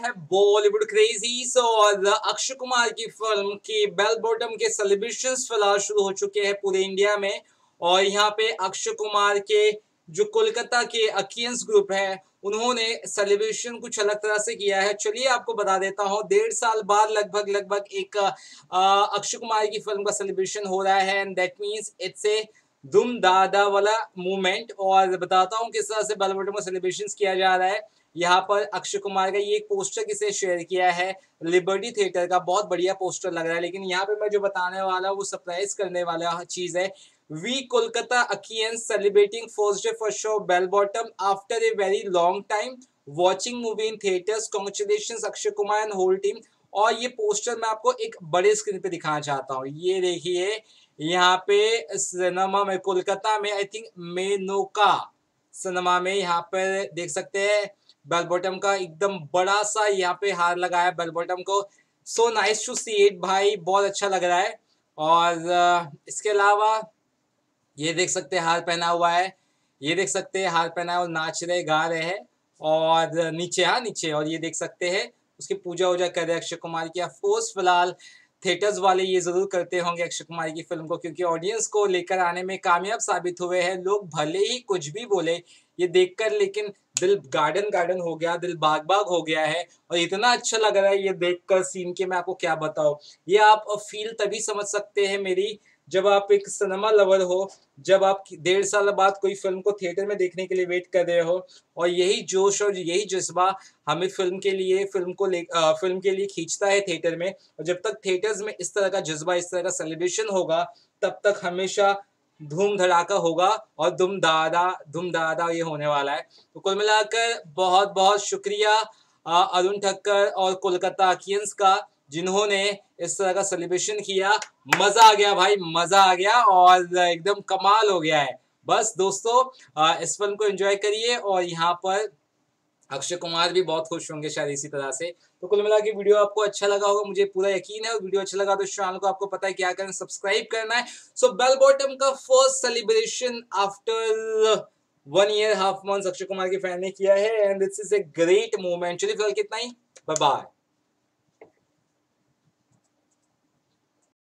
है बॉलीवुड क्रेजी और अक्षय कुमार की फ़िल्म की बेल बॉटम के सेलिब्रेशन फ़िलहाल शुरू हो चुके हैं पूरे इंडिया में। और यहाँ पे अक्षय कुमार के जो कोलकाता के अकियंस ग्रुप है, उन्होंने सेलिब्रेशन कुछ अलग तरह से किया है। चलिए आपको बता देता हूँ, डेढ़ साल बाद लगभग लगभग एक अक्षय कुमार की फ़िल्म का सेलिब्रेशन हो रहा है। And that means it's a दुम दादा वाला मूवमेंट और बताता हूँ किस तरह से बेलबोटम का सेलिब्रेशन किया जा रहा है। यहाँ पर अक्षय कुमार का ये एक पोस्टर किसे शेयर किया है? लिबर्टी थिएटर का बहुत बढ़िया पोस्टर लग रहा है, लेकिन यहाँ पे मैं जो बताने वाला वो सरप्राइज़ करने वाला चीज़ है। We Kolkata audiences celebrating first day first show bell bottom after a very long time watching movie in theatres congratulation Akshay Kumar and whole team और ये पोस्टर मैं आपको एक बड़े स्क्रीन पे दिखाना चाहता हूँ। ये देखिए, यहाँ पे सिनेमा में कोलकाता में आई थिंक मेनोका सिनेमा में यहाँ पे देख सकते हैं बेल बॉटम का एकदम बड़ा सा यहाँ पे हार लगाया बेल बॉटम को। So nice to see it भाई, बहुत अच्छा लग रहा है। और इसके अलावा ये देख सकते हैं, हार पहना हुआ है। ये देख सकते हैं, हार पहना है और नाच रहे, गा रहे हैं। और नीचे हाँ नीचे। और ये देख सकते हैं, उसकी पूजा वूजा कर रहे अक्षय कुमार की। अफकोर्स फ़िलहाल थिएटर्स वाले ये ज़रूर करते होंगे अक्षय कुमार की फ़िल्म को, क्योंकि ऑडियंस को लेकर आने में कामयाब साबित हुए हैं। लोग भले ही कुछ भी बोले, ये देखकर लेकिन दिल गार्डन गार्डन हो गया, दिल बाग बाग हो गया है। और इतना अच्छा लग रहा है ये देखकर सीन के, मैं आपको क्या बताऊँ? ये आप फील तभी समझ सकते हैं मेरी जब आप एक सिनेमा लवर हो जब आप डेढ़ साल बाद कोई फ़िल्म को थिएटर में देखने के लिए वेट कर रहे हो और यही जोश और यही जज्बा हमें फ़िल्म के लिए फ़िल्म को ले आ, फ़िल्म के लिए खींचता है थिएटर में और जब तक थिएटर्स में इस तरह का जज्बा इस तरह का सेलिब्रेशन होगा तब तक हमेशा धूम धड़ाका होगा और दुम दादा धूम दादा ये होने वाला है। तो कुल मिलाकर बहुत बहुत शुक्रिया अरुण ठक्कर और कोलकाता अकियंस का। जिन्होंने इस तरह का सेलिब्रेशन किया, मज़ा आ गया भाई, मज़ा आ गया और एकदम कमाल हो गया है। बस दोस्तों इस फ़िल्म को एंजॉय करिए और यहाँ पर अक्षय कुमार भी बहुत खुश होंगे शायद इसी तरह से। तो कुल मिला के वीडियो आपको अच्छा लगा होगा, मुझे पूरा यकीन है और वीडियो अच्छा लगा तो चैनल को आपको पता है क्या करना सब्सक्राइब करना है। सो बेल बॉटम का first celebration after one year half month Akshay Kumar के फ़ैन ने किया है। And this is a great movement चलिए फ़िलहाल कितना ही। बाय